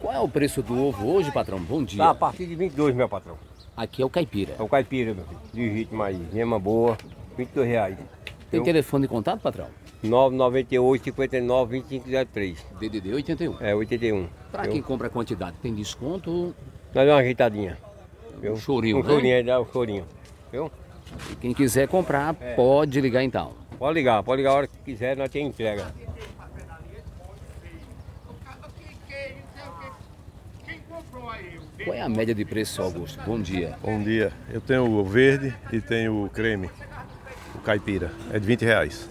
Qual é o preço do ovo hoje, patrão? Bom dia. Tá a partir de 22, meu patrão. Aqui é o caipira. É o caipira, meu filho. De ritmo aí. Gema boa, 22 reais. Tem Eu- telefone de contato, patrão? 998 59 2503. DDD 81. É, 81. Para Eu- quem compra quantidade, tem desconto? Nós damos uma ajeitadinha. Um chorinho, Um né? chorinho aí, dá um chorinho. Viu? E quem quiser comprar, É. pode ligar então. Pode ligar, pode ligar a hora que quiser, nós temos entrega. Qual é a média de preço, Augusto? Bom dia. Bom dia. Eu tenho o verde e tenho o creme, o caipira. É de 20 reais.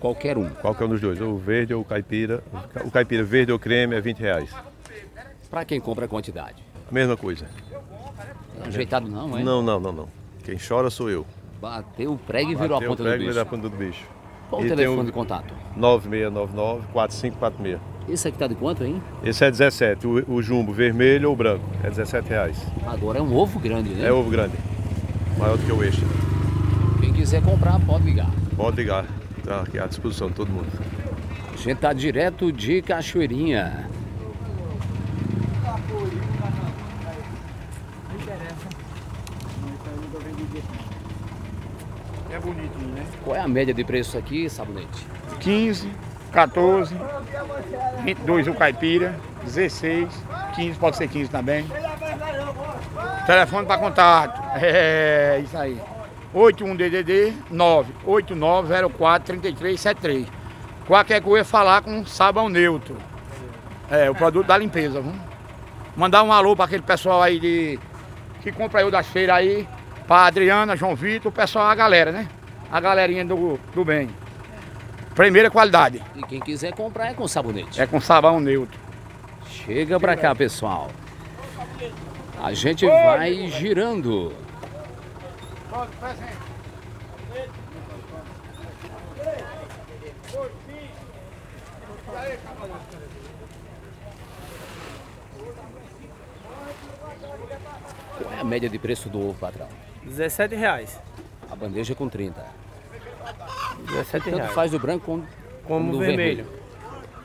Qualquer um. Qual que é um dos dois? Ou o verde ou o caipira. O caipira verde ou creme é 20 reais. Para quem compra quantidade. Mesma coisa. Não é ajeitado não, é? Não, não, não, não. Quem chora sou eu. Bateu o prego e virou Bateu a o ponta prego do e bicho. vira a ponta do bicho. Qual o E telefone tem de contato? 9699 4546. Esse aqui tá de quanto, hein? Esse é 17. O, o jumbo vermelho ou branco é 17 reais. Agora é um ovo grande, né? É ovo grande. Maior do que o extra. Quem quiser comprar, pode ligar. Pode ligar. Está aqui à disposição de todo mundo. A gente tá direto de Cachoeirinha. É bonitinho, né? Qual é a média de preço aqui, sabonete? 15, 14, 22 o caipira, 16, 15, pode ser 15 também. Telefone para contato, é isso aí. 81DDD 989043373. Qualquer coisa falar com sabão neutro. É, o produto da limpeza, viu? Mandar um alô para aquele pessoal aí de que compra eu das feiras aí, para Adriana, João Vitor, o pessoal, a galera, né? A galerinha do, do bem. Primeira qualidade, E quem quiser comprar é com sabonete. é com sabão neutro. Chega pra cá, pessoal. A gente vai girando. Qual é a média de preço do ovo, patrão? 17 reais. A bandeja é com 30. 17 Tanto reais. faz do branco como, Como do vermelho.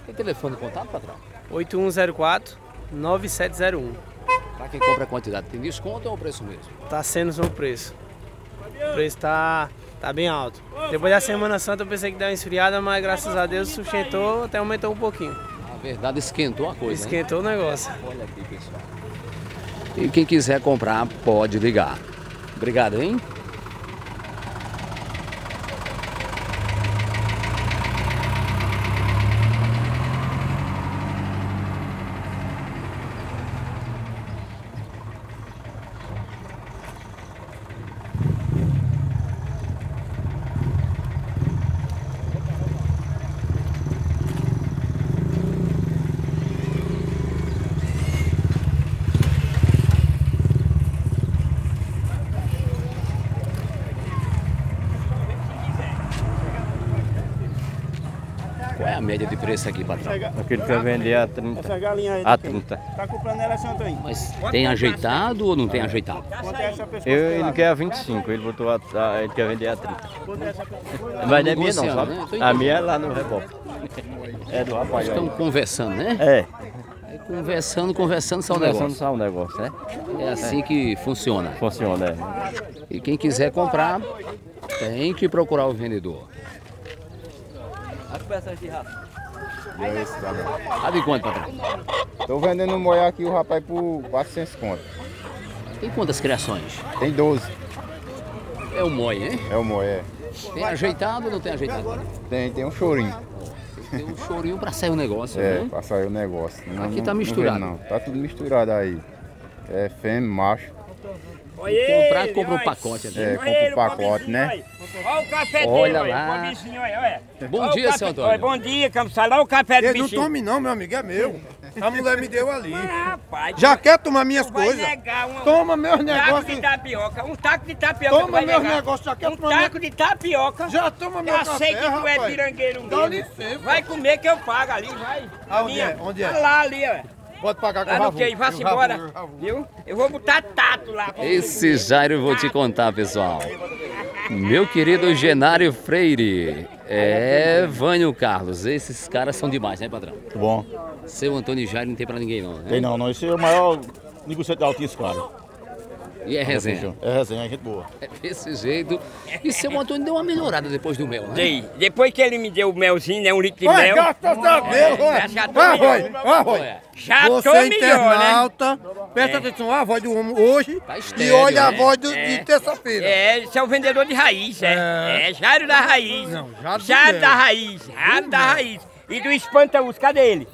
Tem telefone de contato, patrão? 8104 9701. Pra quem compra a quantidade, tem desconto ou é o preço mesmo? Tá sendo o preço. O preço tá, tá bem alto. Depois da Semana Santa eu pensei que deu uma esfriada, mas graças a Deus sustentou, até aumentou um pouquinho. A verdade esquentou a coisa, né? Esquentou o negócio. Olha aqui, pessoal. E quem quiser comprar, pode ligar. Obrigado, hein? Qual é a média de preço aqui, patrão? Aquele quer vender a 30. Essa galinha aí, A 30. tá comprando ela Santo aí. Mas tem ajeitado ou não tem ajeitado? É? Eu, ele quer a 25, ele botou a, a- ele quer vender a 30. Mas não é minha não, sabe? né? Eu A minha é lá no reboque. É do rapaz. Estão conversando, né? É, Conversando, conversando, só um conversando negócio. só um negócio, né? É assim que funciona. Funciona, é. E quem quiser comprar, tem que procurar o vendedor. Tá de quanto, patrão? Tô vendendo um moia aqui o rapaz por 400 conto. Tem quantas criações? Tem 12, É o moi, hein? é o moia. Tem ajeitado ou não tem ajeitado? Tem, tem um chorinho, Tem um chorinho pra sair o negócio, é, né? pra sair o negócio. Não, Aqui não- tá não misturado. vende, Não, tá tudo misturado aí. É fêmea, macho, Comprar, compra um pacote ali. é, compra o pacote, né? Olha o café Olha dele, lá. olha, bichinho, olha, olha. Bom Olha dia, seu Antônio. Olha, bom dia, Campsala. Olha o café do Ele não tome não, meu amigo, é meu. A mulher me deu ali. Ah, rapaz, Já quer tomar minhas coisas? negar um Toma meus taco de negócios. tapioca. Um taco de tapioca. Toma meus negócios, já quer Um tomar taco de tapioca. Já toma meu Eu café, sei que tu é pirangueiro Dá mesmo. licença. Vai comer que eu pago ali, vai. Aonde Minha- é? Onde é? Lá ali, ó. Pode pagar com Lá o no? Vá-se Eu embora. eu Ravu. Viu? Eu vou botar tato lá. Esse Jairo eu vou te contar, pessoal. Meu querido Genário Freire. É, Vânio Carlos. Esses caras são demais, né, patrão? Muito bom. Seu Antônio Jair não tem pra ninguém, não. Né? Tem não, não. Esse é o maior negociante da Altice, cara. E é resenha. É resenha, é gente boa. É desse jeito. E seu Antônio deu uma melhorada depois do mel, né? Dei. Depois que ele me deu o melzinho, né? Um litro de mel. graças a Deus, É, já tô melhor. Olha, Já tô Você melhor, né? internauta, presta atenção, olha a voz do homem hoje Tá e estéreo, olha a né? voz do- É. de terça-feira. É, esse é o vendedor de raiz, é. É, Jário da raiz. Não, Jário Jário da raiz, Jário da raiz. E do espanta-urso, cadê ele?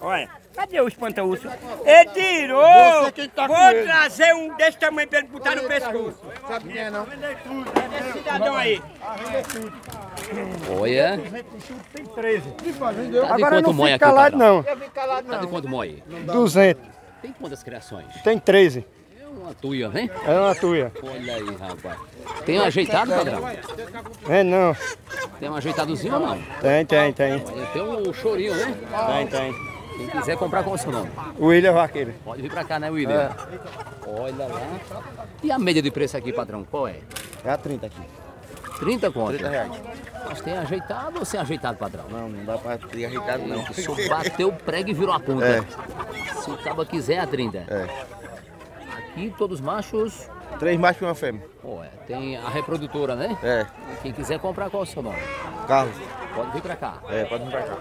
Olha, cadê o espanta-urso? Ele tirou! Você quem tá Vou com ele. trazer um desse tamanho pra ele botar no pescoço. Sabe quem é não? Esse cidadão aí. olha. Tem 13. Tá de quanto mói aqui, calado patrão? não. Tá de quanto mói? 200. Tem quantas criações? Tem 13. É uma tuia, né? É uma tuia. Olha aí, rapaz. Tem um ajeitado, padrão? É não. Tem um ajeitadozinho ou não? Tem, tem, tem. Olha, tem um chorinho, né? Tem, tem. Quem quiser comprar, qual é o seu nome? William Vaqueiro. Pode vir pra cá, né, William? Olha lá. E a média de preço aqui, patrão, qual é? É a 30 aqui. 30 conto? 30 reais. Mas tem ajeitado ou sem ajeitado, padrão? Não, não dá pra ter ajeitado não. O senhor bateu o prego e virou a ponta. É. Se o cabo quiser, é a 30. É. Aqui, todos machos. Três machos e uma fêmea. Pô, é, tem a reprodutora, né? É. Quem quiser comprar, qual é o seu nome? Carlos. Pode vir pra cá. É, pode vir pra cá.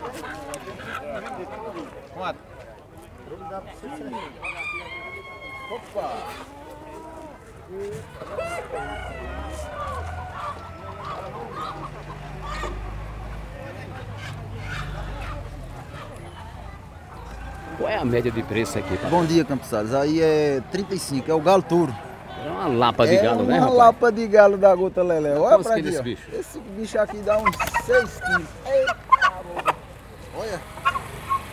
Qual é a média de preço aqui, patrão? Bom dia, Campos Salles. Aí é 35, é o galo touro. É uma lapa de é galo, uma né, rapaz? lapa de galo da gota lelé. Olha pra aqui, esse ó. bicho? Esse bicho aqui dá uns 6 quilos. Eita, caramba. Olha.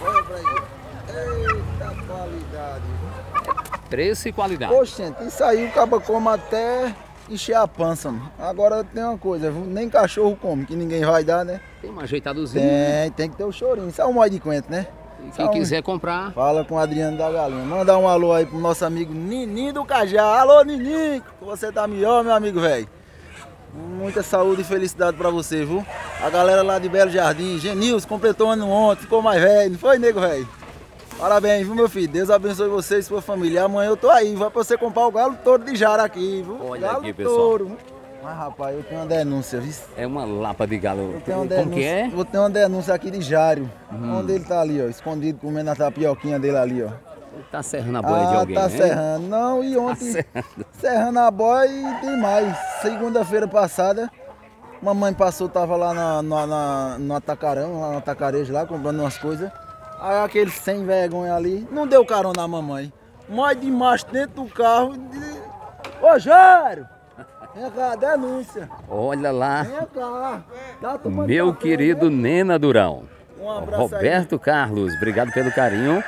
Olha pra aí. Eita qualidade. Preço e qualidade. Oxente, isso aí o cabo come até encher a pança, mano. Agora tem uma coisa, nem cachorro come, que ninguém vai dar, né? Tem um ajeitadozinho. Tem, tem que ter o chorinho. Isso é um molho de coentro, né? E quem um- quiser comprar, Fala com o Adriano da Galinha. Manda um alô aí pro nosso amigo Nininho do Cajá. Alô, Nininho, você tá melhor, meu amigo velho. Muita saúde e felicidade pra você, viu? A galera lá de Belo Jardim, Genils, completou ano ontem, ficou mais velho, não foi, nego velho? Parabéns, viu, meu filho? Deus abençoe você e sua família. Amanhã eu tô aí, vai pra você comprar o galo touro de Jara aqui, viu? Olha galo aqui, pessoal. touro. Mas, rapaz, eu tenho uma denúncia, viu? é uma lapa de galo. Eu tenho uma Como denúncia, que é? Hum. Vou ter uma denúncia aqui de Jário. Onde ele tá ali, ó, escondido comendo a tapioquinha dele ali, ó. Tá serrando a boia de Ah, alguém, tá né? serrando. Não, e ontem serrando. serrando a boia e tem mais. Segunda-feira passada, mamãe passou, tava lá na, na, na- no Atacarão, lá no Atacarejo, lá, comprando umas coisas. Aí aquele sem vergonha ali, não deu carona à mamãe. Mais de macho dentro do carro. De... Ô, Jário! Vem cá, denúncia. Olha lá, Vem cá. Tá meu café, querido né? Nena Durão. Um abraço Roberto Carlos, obrigado pelo carinho.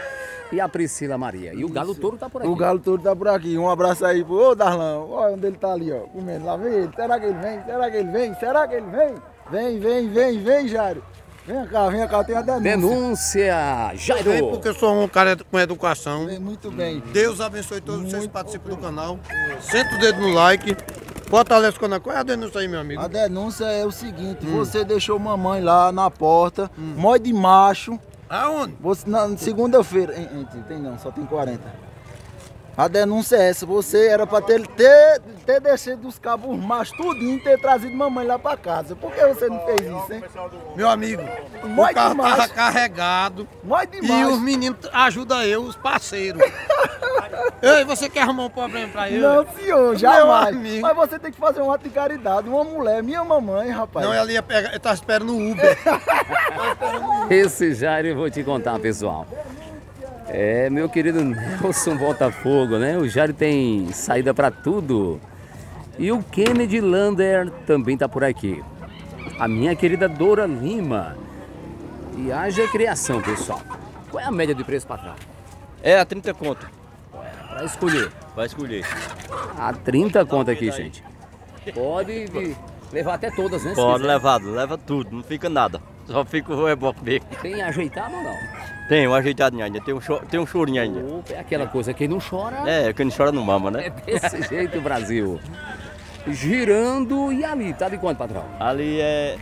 E a Priscila Maria. E o galo touro tá por aqui. O galo todo tá por aqui. Um abraço aí pro ô Darlão. Olha onde ele tá ali, ó. Comendo. Lá vem ele. Será que ele vem? Será que ele vem? Será que ele vem? Vem, vem, vem, vem, Jário. Vem cá, vem cá, tem a denúncia. Denúncia, Vem Jairo. porque eu sou um cara com educação. Vem muito bem. Deus abençoe todos vocês que participam do canal. Senta o dedo no like. Fortalece o canal. Qual é a denúncia aí, meu amigo? A denúncia é o seguinte: você deixou mamãe lá na porta, mó de macho. Aonde? Segunda-feira. Tem não, só tem 40. A denúncia é essa, você era pra ter, ter, ter deixado os cabos machos tudinho e ter trazido mamãe lá pra casa. Por que você não fez isso, hein? Meu amigo, Mó o carro demais. tava carregado. E os meninos ajudam eu, os parceiros. Ei, você quer arrumar um problema pra eu? Não, senhor, jamais. Mas você tem que fazer um ato de caridade. Uma mulher, minha mamãe, rapaz. Não, ela ia pegar, eu tava esperando o Uber. Esse Jairo eu vou te contar, pessoal. É, meu querido Nelson Botafogo, né? O Jairo tem saída pra tudo. E o Kennedy Lander também tá por aqui. A minha querida Dora Lima. E haja criação, pessoal. Qual é a média de preço, patrão? É a 30 conto. Pra escolher. Vai escolher. A 30 conta aqui, gente. Pode de- levar até todas, né? Pode levar, leva tudo, não fica nada. Só fica o reboque mesmo. Tem ajeitado ou não? Tem um ajeitadinho ainda, tem um, cho tem um chorinho ainda. Opa, é aquela coisa que não chora. É, quem não chora não mama, É né? desse jeito, Brasil. girando e ali, tá de quanto, patrão? Ali é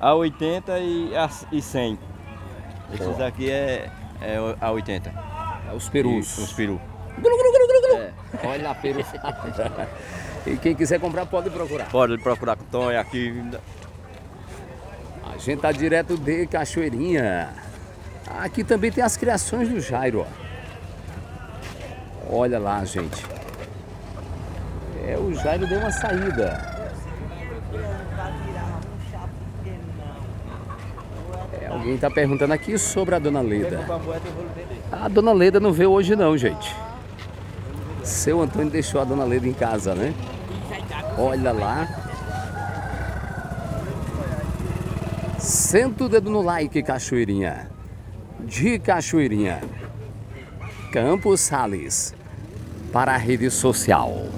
a 80 e a e 100. Esses aqui é, é a 80. É os perus. Isso, os peru. É, olha a peru. e quem quiser comprar pode procurar. Pode procurar Tom, é aqui. A gente tá direto de Cachoeirinha. Aqui também tem as criações do Jairo, ó. Olha lá, gente. É, o Jairo deu uma saída. É, alguém tá perguntando aqui sobre a Dona Leda. A Dona Leda não veio hoje não, gente. Seu Antônio deixou a Dona Leda em casa, né? Olha lá. Senta o dedo no like, Cachoeirinha. De Cachoeirinha. Campos Sales. Para a rede social.